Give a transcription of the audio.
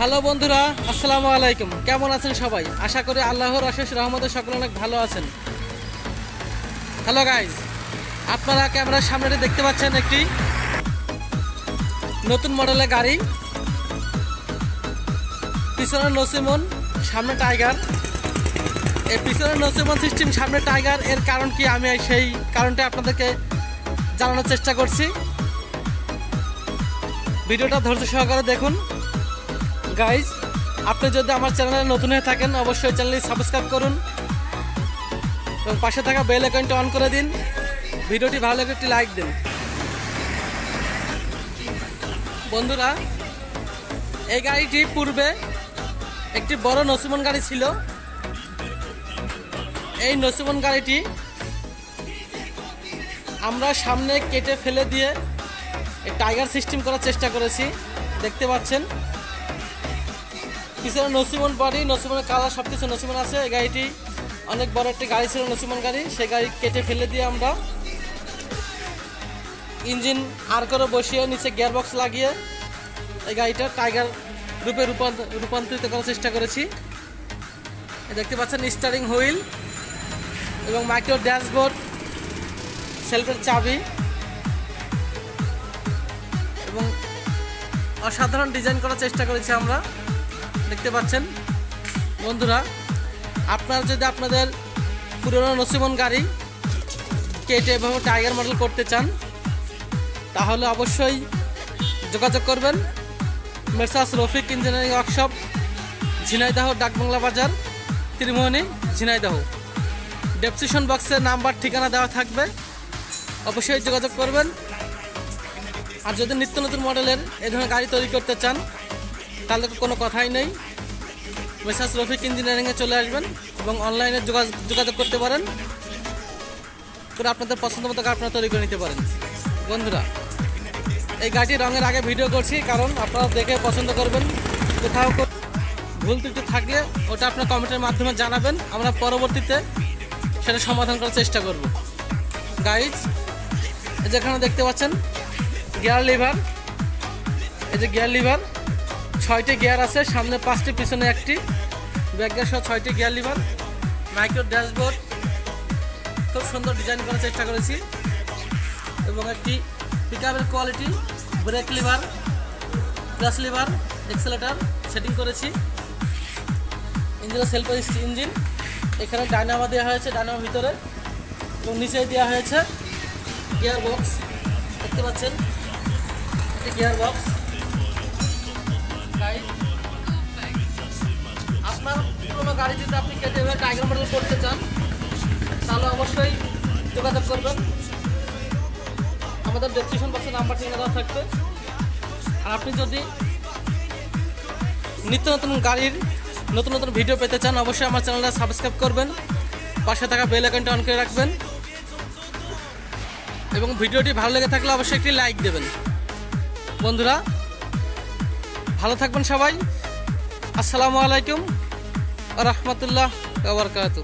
Hello বন্ধুরা, আসসালামু আলাইকুম। কেমন আছেন সবাই? আশা করি আল্লাহর আশেষ রহমতে সকলে অনেক ভালো আছেন। হ্যালো গাইজ আপনারা ক্যামেরার সামনে দেখতে পাচ্ছেন একটি নতুন মডেলের গাড়ি। পিছনে নসিমন, সামনে টাইগার। এই পিছনে নসিমন সিস্টেম সামনে টাইগার, এর কারণ কি আমি সেই কারণটা আপনাদেরকে জানানোর চেষ্টা করছি। ভিডিওটা ধৈর্য সহকারে দেখুন। গাইজ আপনি যদি আমার চ্যানেলে নতুন হয়ে থাকেন, অবশ্যই চ্যানেলটি সাবস্ক্রাইব করুন এবং পাশে থাকা বেল আইকনটি অন করে দিন। ভিডিওটি ভালো লাগে একটি লাইক দিন। বন্ধুরা, এই গাড়িটি পূর্বে একটি বড় নসিমন গাড়ি ছিল। এই নসিমন গাড়িটি আমরা সামনে কেটে ফেলে দিয়ে টাইগার সিস্টেম করার চেষ্টা করেছি। দেখতে পাচ্ছেন? পিছনে নসিমন বাড়ি, নসিমনের কালার সব কিছু নসিমন আছে, এই গাড়িটি। অনেক বড় একটি গাড়ি ছিল নসিমন গাড়ি, সেই গাড়ি কেটে ফেলে দিয়ে আমরা ইঞ্জিন আর করে বসিয়ে নিচে গিয়ার বক্স লাগিয়ে এই গাড়িটা টাইগার রূপে রূপান্ত- রূপান্তরিত করার চেষ্টা করেছি। দেখতে পাচ্ছেন, স্টারিং হুইল এবং মাইক্রো ড্যাশবোর্ড, সেলফের চাবি এবং অসাধারণ ডিজাইন করার চেষ্টা করেছি আমরা। দেখতে পাচ্ছেন। বন্ধুরা, আপনারা যদি আপনাদের পুরনো নসিমন গাড়ি কেটে এভাবে টাইগার মডেল করতে চান, তাহলে অবশ্যই যোগাযোগ করবেন messrs Rafiq engineering workshop, Jhenaidah, Dakbangla Bazar, Trimohoni, Jhenaidah. Description বক্সে নাম্বার, ঠিকানা দেওয়া থাকবে। অবশ্যই যোগাযোগ করবেন। আর যদি নিত্য নতুন মডেলের এই ধরনের গাড়ি তৈরি করতে চান তাহলে তো কোনো কথাই নেই। মেসাস রফিক ইঞ্জিনিয়ারিংয়ে চলে আসবেন এবং অনলাইনে যোগাযোগ করতে পারেন। করে আপনাদের পছন্দ মতো গাড়ি আপনারা তৈরি করে নিতে পারেন। বন্ধুরা, এই গাড়িটি রঙের আগে ভিডিও করছি, কারণ আপনারা দেখে পছন্দ করবেন। কোথাও ভুল ত্রুটি থাকলে ওটা আপনার কমেন্টের মাধ্যমে জানাবেন। আমরা পরবর্তীতে সেটা সমাধান করার চেষ্টা করব। গাইজ যেখানে দেখতে পাচ্ছেন গিয়ার লিভার এই যে গিয়ার লিভার ছয়টি গিয়ার আছে, সামনে পাঁচটি, পিছনে একটি। ব্যাক গিয়ার সহ ছয়টি গিয়ার লিভার, মাইক্রো ড্যাশবোর্ড। খুব সুন্দর ডিজাইন করার চেষ্টা করেছি। এবং একটি পিকআপের quality, brake lever clutch lever, accelerator setting করেছি। ইঞ্জিনের সেলফ ইঞ্জিন। এখানে ডাইনামা দেওয়া হয়েছে, ডাইনামার ভিতরে। এবং নিচে দেওয়া হয়েছে গিয়ার বক্স। দেখতে পাচ্ছেন গিয়ার বক্স। আপনার পুরোনো গাড়ি যদি আপনি কেটে টাইগার মডেল করতে চান, তাহলে অবশ্যই যোগাযোগ করবেন। আমাদের ডেসক্রিপশন বক্সে নাম্বার ঠিকানা দেওয়া থাকবে। আর আপনি যদি নিত্য নতুন গাড়ির নতুন নতুন ভিডিও পেতে চান, অবশ্যই আমার চ্যানেলটা সাবস্ক্রাইব করবেন। পাশে থাকা বেল আইকনটা অন করে রাখবেন। এবং ভিডিওটি ভালো লেগে থাকলে অবশ্যই একটি লাইক দেবেন। বন্ধুরা ভালো থাকবেন সবাই। আসসালামু আলাইকুম রহমতুল্লাহ বারকাতু